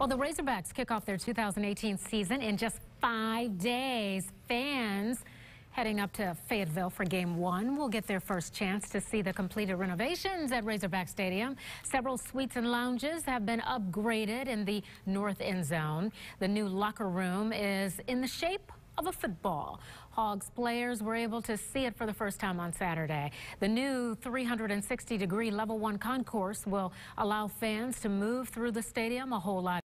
Well, the Razorbacks kick off their 2018 season in just five days. Fans heading up to Fayetteville for game one will get their first chance to see the completed renovations at Razorback Stadium. Several suites and lounges have been upgraded in the north end zone. The new locker room is in the shape of a football. Hogs players were able to see it for the first time on Saturday. The new 360 degree level one concourse will allow fans to move through the stadium a whole lot